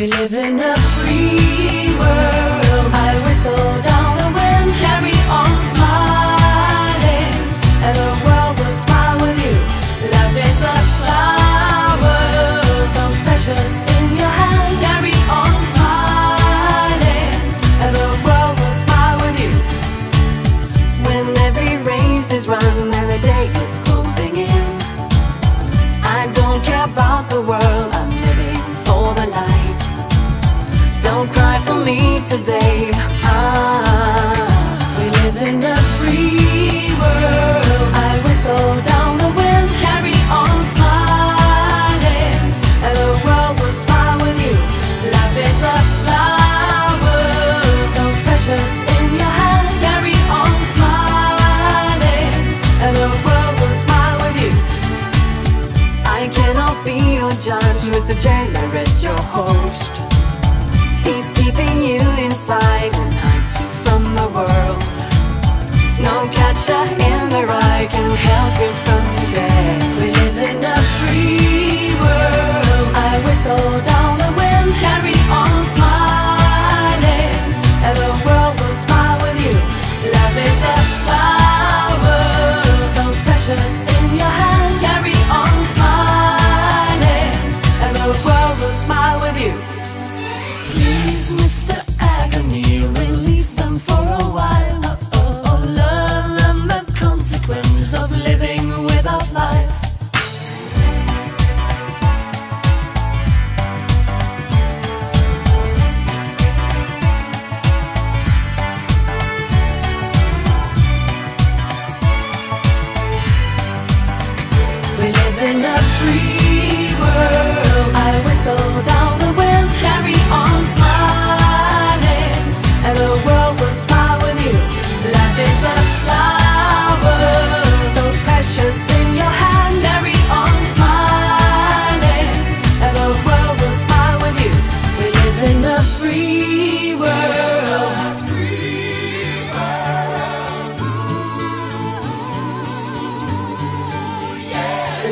We live in a free world. I whistle down the wind, carry on smiling, and the world will smile with you. Love is a flower, so precious in your hand. Carry on smiling, and the world will smile with you. When every race is run and the day is closing in, I don't care about the world. For me today. Ah, we live in a free world. I whistle down the wind, carry on smiling, and the world will smile with you. Life is a flower, so precious in your hand. Carry on smiling, and the world will smile with you. I cannot be your judge, Mr. Jailer is your host. He's keeping you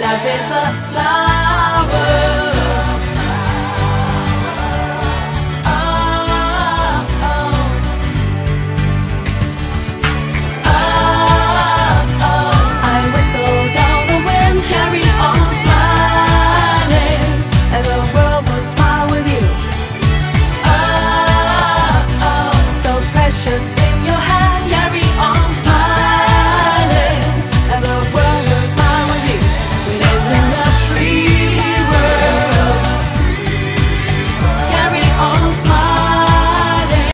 Life is a flower.